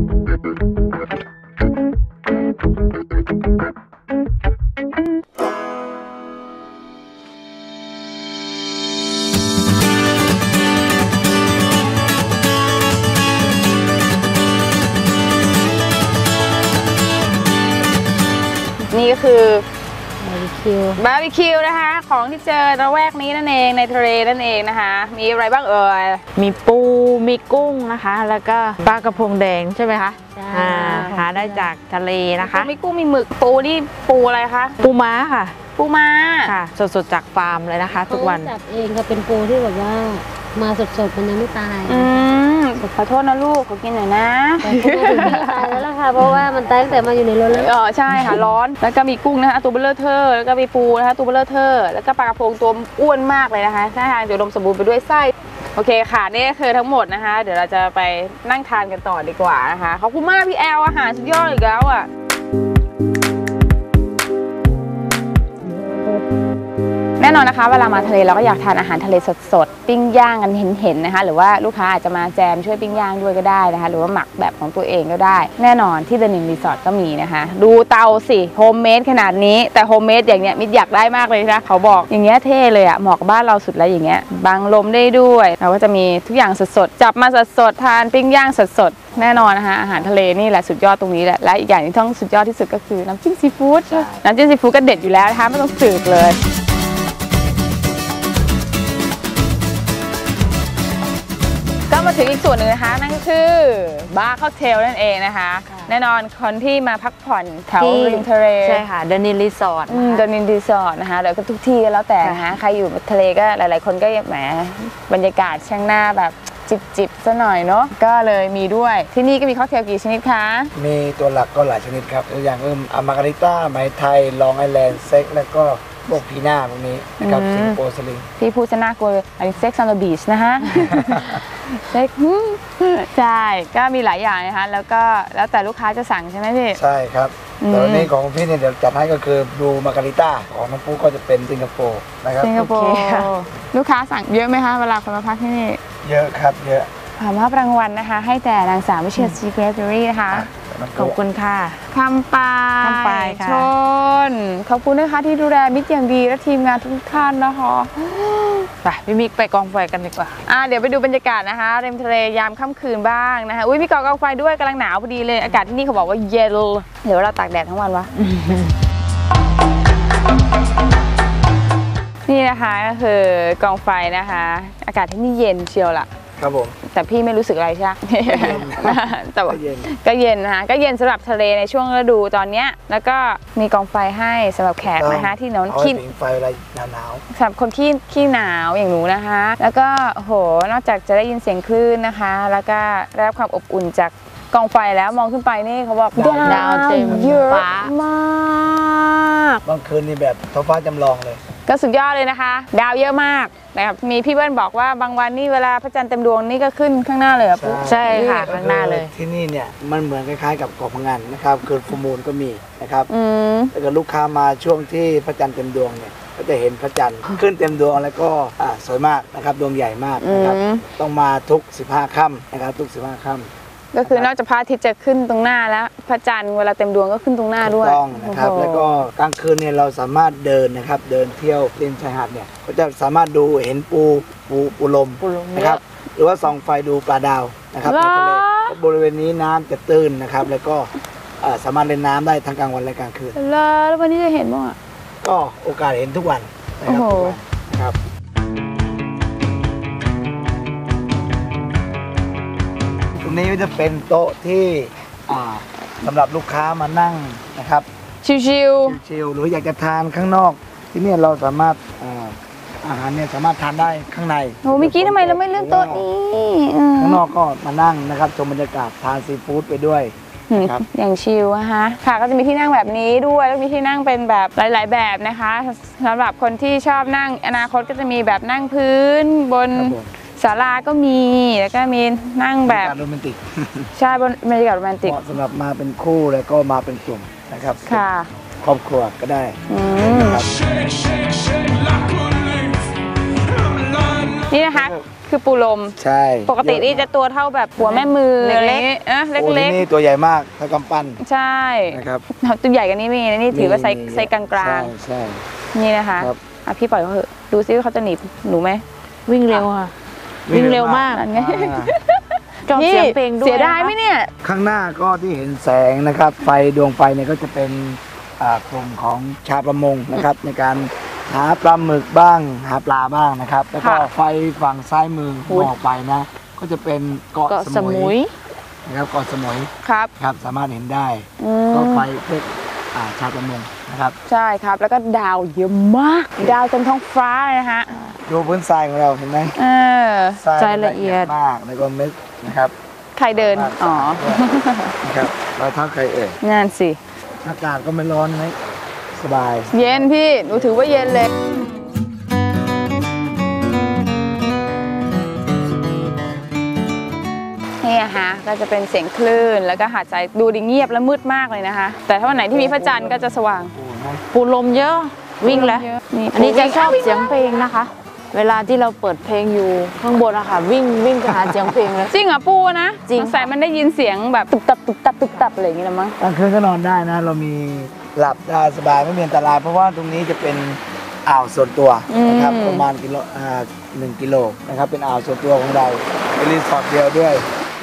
นี่ก็คือ บาร์บีคิวบาร์บีคิวนะคะ ของที่เจอระแวกนี้นั่นเองในทะเลนั่นเองนะคะ มีอะไรบ้างเอ่ยมีปูมีกุ้งนะคะ แล้วก็ปลากระพงแดงใช่ไหมคะใช่อ่าหาได้จากทะเลนะคะมีกุ้งมีหมึกปูนี่ปูอะไรคะปูม้าค่ะ ปูม้าค่ะ สดๆจากฟาร์มเลยนะคะ ทุกวันเขาจับเองก็เป็นปูที่แบบว่ามาสดๆมันยังไม่ตายอืม ขอโทษนะลูกขอกินหน่อยนะแต่ปูถึงไม่ตายแล้วล่ะค่ะเพราะว่ามันตายตั้งแต่มาอยู่ในรถแล้ว เออใช่ค่ะร้อนแล้วก็มีกุ้งนะคะตัวเบ้อเร่อเท่อแล้วก็มีปูนะคะตัวเบ้อเร่อเท่อแล้วก็ปลากระพงตัวอ้วนมากเลยนะคะท่าทางจะอุดมสมบูรณ์ไปด้วยไส้โอเคค่ะนี่ก็คือทั้งหมดนะคะ เดี๋ยวเราจะไปนั่งทานกันต่อดีกว่านะคะขอบคุณมากพี่แอลอาหารสุดยอดอีกแล้วอะ แน่นอนนะคะเวลามาทะเลเราก็อยากทานอาหารทะเลสดๆ ปิ้งย่างกันเห็นๆนะคะ หรือว่าลูกค้าอาจจะมาแจมช่วยปิ้งย่างด้วยก็ได้นะคะ หรือว่าหมักแบบของตัวเองก็ได้ แน่นอนที่เดนิงรีสอร์ทก็มีนะคะ ดูเตาสิ homemade ขนาดนี้แต่ homemade อย่างเนี้ยมิดอยากได้มากเลยนะเขาบอกอย่างเงี้ยเท่เลยอะเหมาะกับบ้านเราสุดแล้วอย่างเงี้ยบังลมได้ด้วยเราก็จะมีทุกอย่างสดๆจับมาสดๆทานปิ้งย่างสดๆแน่นอนนะคะอาหารทะเลนี่แหละสุดยอดตรงนี้แหละและอีกอย่างที่ต้องสุดยอดที่สุดก็คือน้ำจิ้มซีฟู้ดน้ำจิ้มซีฟู้ดก็เด็ดอยู่แล้วนะคะไม่ต้องสืบเลย มาถึงอีกส่วนหนึ่งนะคะ นั่นก็คือบาร์ค็อกเทลนั่นเองนะคะ แน่นอนคนที่มาพักผ่อนแถวที่ริมทะเลใช่ค่ะเดนิรีสอร์ทอืมโดนินรีสอร์ทนะคะเดี๋ยวก็ทุกที่ก็แล้วแต่นะคะใครอยู่ทะเลก็หลาย ๆ คนก็แหมบรรยากาศช่างน่าแบบจิบๆซะหน่อยเนาะก็เลยมีด้วยที่นี่ก็มีค็อกเทลกี่ชนิดคะ มีตัวหลักก็หลายชนิดครับตัวอย่างก็อา margarita mai tai long island sex แล้วก็ พวก pina พวกนี้นะครับอืม Singapore slingพี่พูดจะน่ากลัวเลยอันนี้เซ็กซ์ on the beach นะคะเซ็กซ์ใช่ก็มีหลายอย่างนะคะแล้วก็แล้วแต่ลูกค้าจะสั่งใช่ไหมพี่ใช่ครับอืมแต่วันนี้ของพี่เนี่ยเดี๋ยวจัดให้ก็คือดู margarita ของน้องปุ๊กก็จะเป็นสิงคโปร์นะครับสิงคโปร์โอเคค่ะลูกค้าสั่งเยอะไหมคะเวลาคนมาพักที่นี่เยอะครับเยอะขอมอบรางวัลนะคะ ให้แต่นางสาววิเชียรซีเกรสเบอรี่นะคะ น้องขอบปุ๊กคุณค่ะคำปายคำปายค่ะ ชน ขอบคุณนะคะที่ดูแลมิตรอย่างดีและทีมงานทุกท่านนะคะไปพี่มิกไปกองไฟกันดีกว่าอ่าเดี๋ยวไปดูบรรยากาศนะคะริมทะเลยามค่ำคืนบ้างนะคะอุ้ยมีก่อกองไฟด้วยกำลังหนาวพอดีเลยอากาศที่นี่เขาบอกว่าเย็นเดี๋ยวเราตากแดดทั้งวันวะนี่นะคะก็คือกองไฟนะคะ อากาศที่นี่เย็นเชียวล่ะ ครับผมแต่พี่ไม่รู้สึกอะไรใช่ไหมแต่ว่าก็เย็นก็เย็นนะคะก็เย็นสำหรับทะเลในช่วงฤดูตอนเนี้ยแล้วก็มีกองไฟให้สำหรับแขกนะคะที่นอนเอาไว้ขี้ผิงไฟเวลาหนาวสำหรับคนขี้ขี้หนาวอย่างหนูนะคะ แล้วก็โอ้โหนอกจากจะได้ยินเสียงคลื่นนะคะ แล้วก็ได้รับความอบอุ่นจากกองไฟแล้วมองขึ้นไปนี่เขาบอกดาวเต็มเยอะฟ้ามากๆบางคืนนี่แบบท้องฟ้าจำลองเลย ก็สุดยอดเลยนะคะ ดาวเยอะมากนะครับมีพี่เบิ้ลบอกว่าบางวันนี่เวลาพระจันทร์เต็มดวงนี่ก็ขึ้นข้างหน้าเลยอะปุ๊ใช่ค่ะข้างหน้าเลย ที่นี่เนี่ยมันเหมือนคล้ายๆกับเกาะพะงันนะครับคือฟูมูลก็มีนะครับอืมถ้าเกิดลูกค้ามาช่วงที่พระจันทร์เต็มดวงเนี่ยก็จะเห็นพระจันทร์ขึ้นเต็มดวงแล้วก็อ่าสวยมากนะครับดวงใหญ่มากนะครับอืมต้องมาทุก 15ค่ำนะครับทุก 15ค่ำ ก็คือนอกจากพระอาทิตย์จะขึ้นตรงหน้าแล้ว พระจันทร์เวลาเต็มดวงก็ขึ้นตรงหน้าถูด้วกยต้องนะครับโอ้โหแล้วก็กลางคืนเนี่ยเราสามารถเดินนะครับ เดินเที่ยวริมชายหาดเนี่ย ก็จะสามารถดูเห็นปูปูปูลมปูลมนะครับ หรือว่าส่องไฟดูปลาดาวนะครับในทะเลเพราะบริเวณนี้น้ำจะตื้นนะครับ แล้วก็เอ่อสามารถเล่นน้ำได้ทั้งกลางวันและกลางคืนแล้วแล้ววันนี้จะเห็นมั้งอะก็โอกาสเห็นทุกวันนะครับ นนะครับตรงนี้ก็จะเป็นโต๊ะที่อ่าสำหรับลูกค้ามานั่งนะครับชิวชิลๆหรืออยากจะทานข้างนอก ที่เนี่ยเราสามารถอ่าอาหารเนี่ยสามารถทานได้ข้างในๆโหเมื่อกี้ทำไมเราไม่เลื่อนโต๊ะนี้อืมข้างนอกก็มานั่งนะครับชมบรรยากาศทานซีฟู้ดไปด้วย อืมครับ อย่างชิลนะคะ ค่ะก็จะมีที่นั่งแบบนี้ด้วยแล้วมีที่นั่งเป็นแบบหลาย ๆ แบบนะคะสำหรับคนที่ชอบนั่งอนาคตก็จะมีแบบนั่งพื้นบน ครับผม ศาลาก็มีแล้วก็มีนั่งแบบบรรยากาศโรแมนติกใช่บนบรรยากาศโรแมนติกเหมาะสำหรับมาเป็นคู่แล้วก็มาเป็นกลุ่มนะครับค่ะครอบครัวก็ได้อืมนะครับนี่นะคะคือปูลมใช่ ปกตินี่จะตัวเท่าแบบหัวแม่มือเล็กๆอะไรอย่างงี้อะโอ้เล็กที่นี่ตัวใหญ่มากเท่ากำปั้นๆใช่นะครับตัวใหญ่กันนี่มีนะนี่ถือว่าไซส์มีไซส์กลางใช่ใช่ๆนี่นะคะครับอะพี่ปล่อยเขาเถอะดูซิว่าเขาจะหนีบหนูไหมวิ่งเร็วค่ะ วิ่งเร็วมากนั่นไง อ่าชอบเสียงเพลงด้วยเสียดายไหมนะคะเนี่ย ข้างหน้าก็ที่เห็นแสงนะครับ ไฟดวงไฟเนี่ยก็จะเป็นอ่ากลุ่มของชาวประมงนะครับ ในการหาปลาหมึกบ้าง หาปลาบ้างนะครับ แล้วก็ค่ะไฟฝั่งซ้ายมืออุ๊ย มองไปนะ ก็จะเป็นเกาะเกาะสสมุมุยยนะครับเกาะสมุยครับครับสามารถเห็นได้ อืมก็ไฟพวกอ่าชาวประมงนะครับ ใช่ครับ แล้วก็ดาวเยอะมาก ดาวเต็มท้องฟ้าเลยนะคะ ดูพื้นทรายของเราเห็นไหมเออทรายทรายละเอียดมากแล้วก็เม็ดนะครับใครเดิน อ๋อ นะครับรอยเท้าใครเอ่ยนั่นสิ อากาศก็ไม่ร้อนไหมสบาย เย็นพี่ หนูถือว่าเย็นเลยนี่นะคะก็จะเป็นเสียงคลื่นแล้วก็หาดใจดูดิเงียบและมืดมากเลยนะคะ แต่ถ้าวันไหนที่มีพระจันทร์ก็จะสว่างโอ้โหปูลมเยอะ วิ่งแล้วนี่อันนี้จะชอบเสียงเพลงนะคะ เวลาที่เราเปิดเพลงอยู่ข้างบนอะค่ะ วิ่งวิ่งไปหาเสียงเพลงเลย จริงเหรอปูนะจริง สงสัยมันได้ยินเสียงแบบตุบตับตุบตับตุบตับอะไรอย่างงี้ละมั้งกลางคืนก็นอนได้นะ เรามีหลับได้สบายไม่มีอันตราย เพราะว่าตรงนี้จะเป็นอ่าวส่วนตัวนะครับประมาณกิโลอ่าหนึ่งกิโลนะครับเป็นอ่าวส่วนตัวของเราเป็นรีสอร์ทเดียวด้วย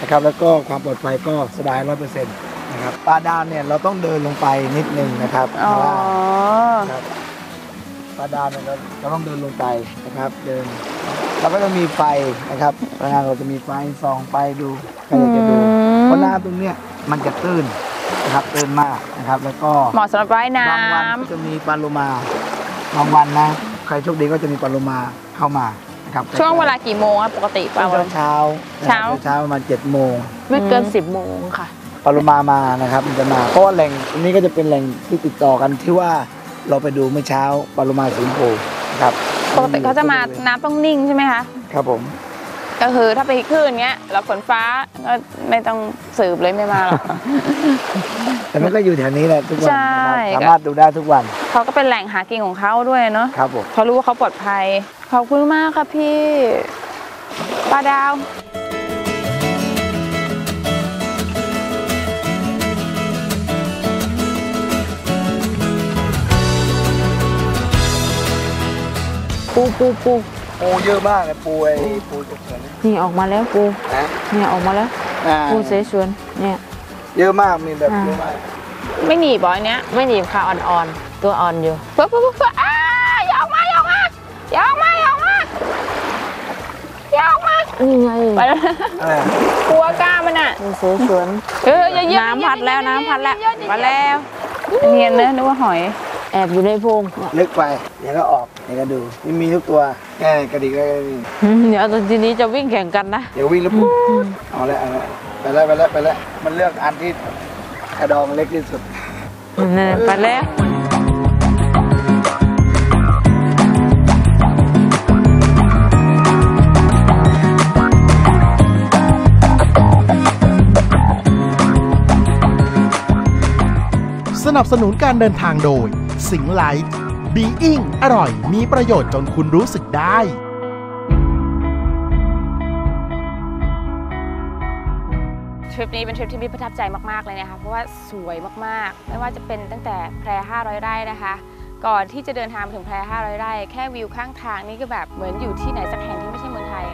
นะครับแล้วก็ความปลอดภัยก็สบายร้อยเปอร์เซ็นต์นะครับปลาดาวเนี่ยเราต้องเดินลงไปนิดนึงนะครับอ๋อราะว่าครับ ปลาดาวเนี่ยเราเราต้องเดินลงไปนะครับ เดินเราก็จะมีไฟนะครับพนักงานเราจะมีไฟส่องไปดูใครอยากจะดูอืมเพราะน้ำตรงเนี้ยมันจะตื้นนะครับตื้นมากนะครับ แล้วก็เหมาะสำหรับว่ายน้ำบางวันก็จะมีปลาโลมาบางวันนะใครโชคดีก็จะมีปลาโลมาเข้ามานะครับำช่วงเวลากี่โมงอะปกติปตลาอนวัน เช้าเช้าเช้าประมาณเจ็ดโมง ไม่เกินอืมสิบโมงค่ะ ปลาโลมามานะครับมันจะมาเพราะว่าแหล่งตรงนี้ก็จะเป็นแหล่งที่ติดต่อกันที่ว่า เราไปดูเมื่อเช้าปลาโลมาสีชมพูนะครับปกติเขาจะมาน้ำต้องนิ่งใช่ไหมคะครับผม ก็คือถ้าไปคลื่นเงี้ยแล้วฝนฟ้าก็ไม่ต้องสืบเลยไม่มาหรอกแต่มันก็อยู่แถวนี้แหละทุกวันใช่นะครับสามารถดูได้ทุกวันเขาก็เป็นแหล่งหากินของเขาด้วยเนาะครับผมเขารู้ว่าเขาปลอดภัยขอบคุณมากค่ะพี่ปลาดาว ปูปูปูปูเยอะมากเลยปูไอ้ปูจุกเฉินนี่ออกมาแล้วปูนะเนี่ยออกมาแล้วอ่าปูเสฉวนเนี่ย เยอะมากมีแบบอ่า เยอะมากไม่หนีบอยเนี้ยไม่หนีบค่ะอ่อนๆ ตัวอ่อนอยู่ปุ๊บปุ๊บปุ๊บปุ๊บอ้าอย่าออกมาอย่าออกมาอย่าออกมาอย่าออกมาอย่าออกมานี่ไงไปแล้วอ่ากลัวกล้ามันอะปูเสฉวน เอออย่าเยอะน้ำพัดแล้วน้ำพัดแล้วมาแล้ว เนียนนะนึกว่าหอยแอบอยู่ในโพรงลึกไปเดี๋ยวก็ออกเดี๋ยวก็ดูนี่มีทุกตัวแค่กระดิกก็มีเดี๋ยวตอนทีนี้จะวิ่งแข่งกันนะ เดี๋ยววิ่งแล้วปุ๊บเอาละเอาละไปแล้วไปแล้วไปแล้วมันเลือกอันที่กระดองเล็กที่สุดนั่นไปแล้วสนับสนุนการเดินทางโดย สิงไลท์บีอิงอร่อย มีประโยชน์จนคุณรู้สึกได้ทริปนี้เป็นทริปที่มีประทับใจมาก ๆ เลยนะคะเพราะว่าสวยมากๆ ไม่ว่าจะเป็นตั้งแต่แพร 500 ไร่นะคะ ก่อนที่จะเดินทางมาถึงแพร 500 ไร่ แค่วิวข้างทางนี่ก็แบบเหมือนอยู่ที่ไหนสักแห่งที่ไม่ใช่เมืองไทย